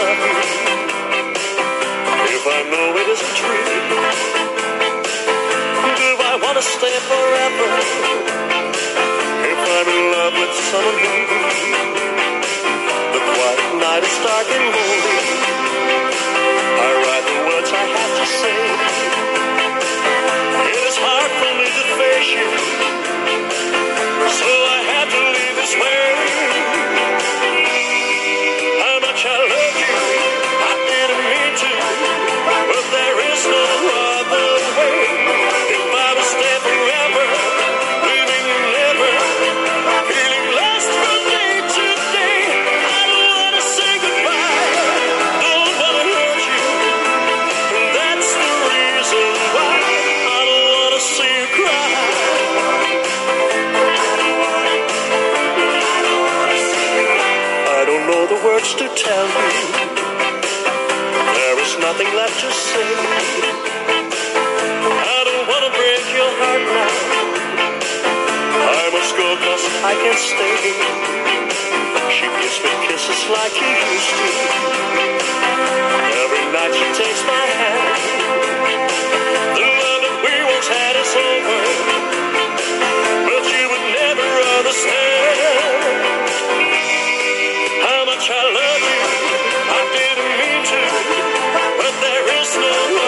If I know it isn't true, do I want to stay forever? If I'm in love with someone new, the quiet night is dark and lonely. I write the words I have to say. words to tell you. There is nothing left to say. I don't want to break your heart now. I must go cause I can't stay. She gives me kisses like you used to. Every night she takes my slow.